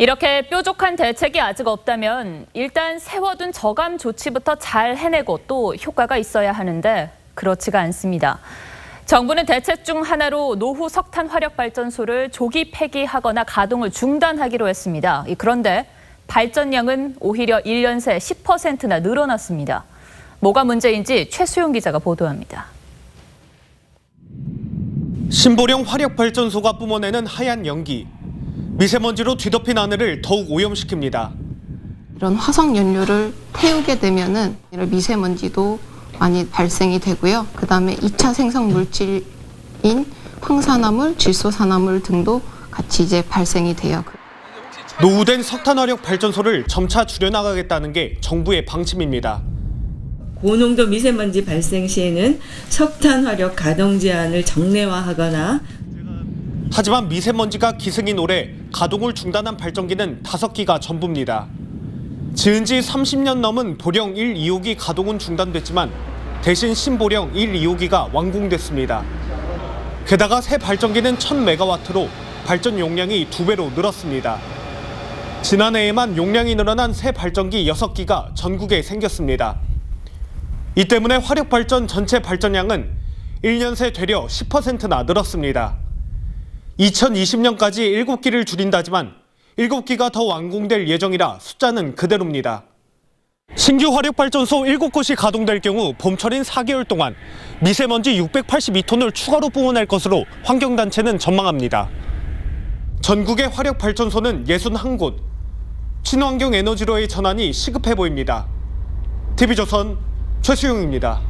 이렇게 뾰족한 대책이 아직 없다면 일단 세워둔 저감 조치부터 잘 해내고 또 효과가 있어야 하는데 그렇지가 않습니다. 정부는 대책 중 하나로 노후 석탄 화력 발전소를 조기 폐기하거나 가동을 중단하기로 했습니다. 그런데 발전량은 오히려 1년 새 10%나 늘어났습니다. 뭐가 문제인지 최수용 기자가 보도합니다. 신보령 화력 발전소가 뿜어내는 하얀 연기. 미세먼지로 뒤덮인 하늘을 더욱 오염시킵니다. 이런 화석 연료를 태우게 되면은 이런 미세먼지도 많이 발생이 되고요. 그다음에 2차 생성 물질인 황산화물, 질소산화물 등도 같이 이제 발생이 돼요. 노후된 석탄화력 발전소를 점차 줄여나가겠다는 게 정부의 방침입니다. 고농도 미세먼지 발생 시에는 석탄 화력 가동 제한을 정례화하거나 하지만 미세먼지가 기승인 올해 가동을 중단한 발전기는 5기가 전부입니다. 지은 지 30년 넘은 보령 1, 2호기 가동은 중단됐지만 대신 신보령 1, 2호기가 완공됐습니다. 게다가 새 발전기는 1000메가와트로 발전 용량이 두 배로 늘었습니다. 지난해에만 용량이 늘어난 새 발전기 6기가 전국에 생겼습니다. 이 때문에 화력 발전 전체 발전량은 1년 새 되려 10%나 늘었습니다. 2020년까지 7기를 줄인다지만 7기가 더 완공될 예정이라 숫자는 그대로입니다. 신규 화력발전소 7곳이 가동될 경우 봄철인 4개월 동안 미세먼지 682톤을 추가로 뿜어낼 것으로 환경단체는 전망합니다. 전국의 화력발전소는 61곳, 친환경 에너지로의 전환이 시급해 보입니다. TV조선 최수용입니다.